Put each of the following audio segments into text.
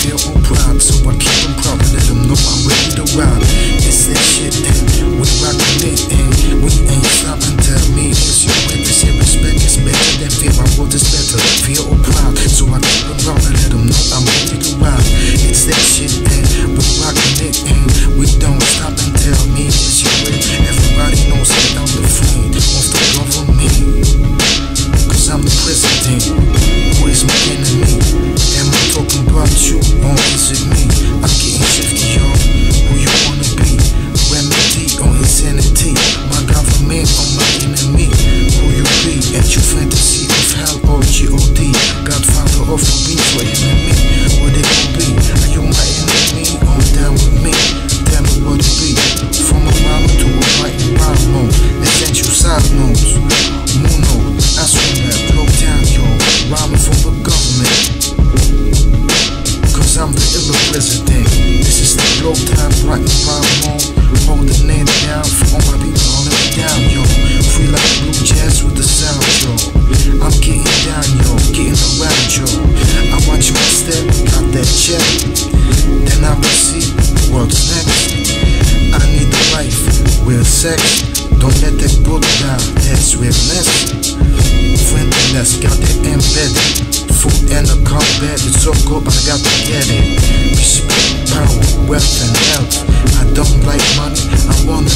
fear or pride. So I keep them proud and let them know I'm ready to ride. It's that shit and we rockin' it and we ain't stopping. Tell me it's your way. This here respect is better than fear. My word is better. Fear or pride. So I keep them proud and let them know I'm ready to ride. It's that shit Don't let that book down, that's realness. Friendliness, got that embedded. Food and a combat, it's so good, but I got to get it. Respect, power, wealth, and health. I don't like money, I wanna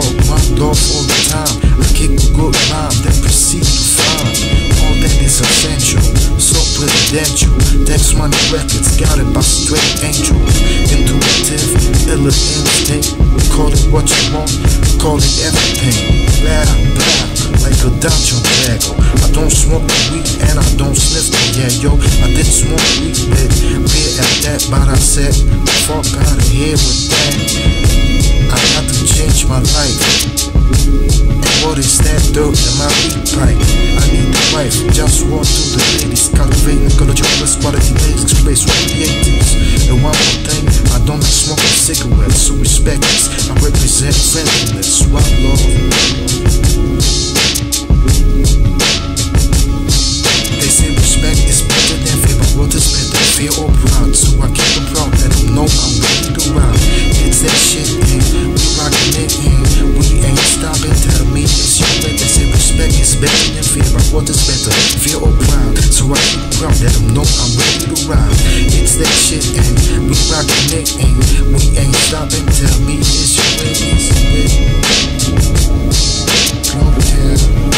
Walk my dog all the time. I kick a good rhyme, then proceed to find all that is essential. So presidential, Dex Money Records, it by straight angels. Intuitive, illa instinct. Call it what you want, call it everything. Blah, blah, like a dungeon dragger. I don't smoke the weed and I don't sniff the yeah, yo. I did smoke weed, but beer at that, but I said, fuck out of here with that. My life. What is that dirt in my weed pipe? I need a wife, just walk through the ladies, cultivating ecological quality basics, space radiators. And one more thing, I don't that shit and we rockin' it and we ain't stoppin' till me is your witness. Come down.